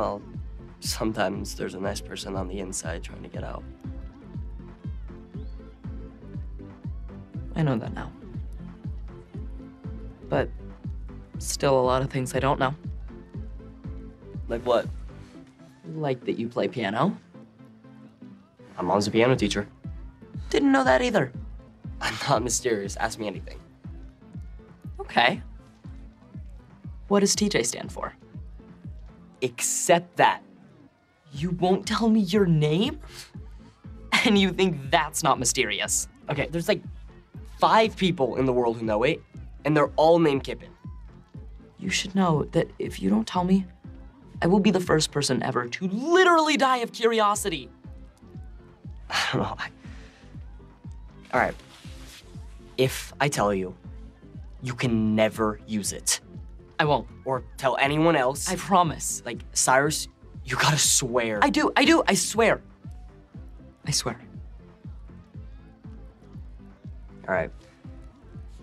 Well, sometimes there's a nice person on the inside trying to get out. I know that now. But still a lot of things I don't know. Like what? Like that you play piano. My mom's a piano teacher. Didn't know that either. I'm not mysterious. Ask me anything. Okay. What does TJ stand for? Except that. You won't tell me your name? And you think that's not mysterious? Okay, there's like five people in the world who know it, and they're all named Kippen. You should know that if you don't tell me, I will be the first person ever to literally die of curiosity. I don't know. I... All right. If I tell you, you can never use it. I won't. Or tell anyone else. I promise. Like, Cyrus, you gotta swear. I do, I do, I swear. I swear. All right.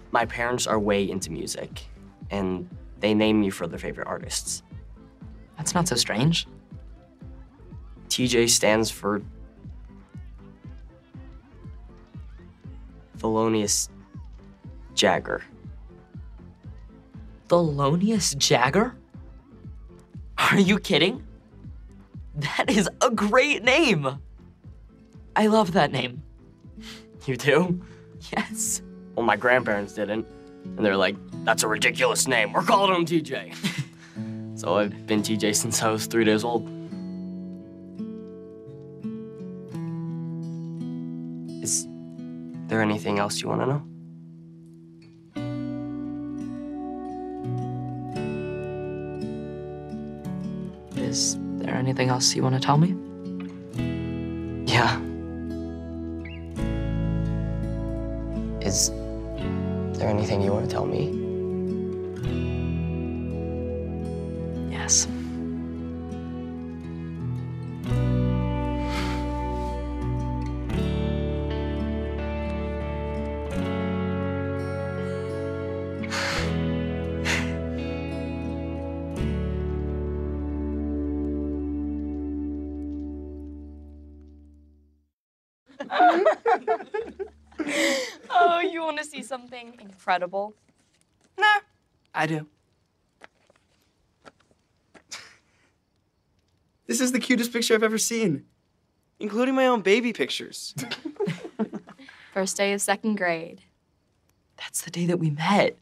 My parents are way into music, and they name me for their favorite artists. That's not so strange. TJ stands for Thelonious Jagger. Thelonious Jagger? Are you kidding? That is a great name. I love that name. You do? Yes. Well, my grandparents didn't. And they're like, that's a ridiculous name. We're calling him TJ. so I've been TJ since I was three days old. Is there anything else you want to know? Is there anything else you want to tell me? Yeah. Is there anything you want to tell me? Yes. Oh, you want to see something incredible? Nah, I do. This is the cutest picture I've ever seen, including my own baby pictures. First day of second grade. That's the day that we met.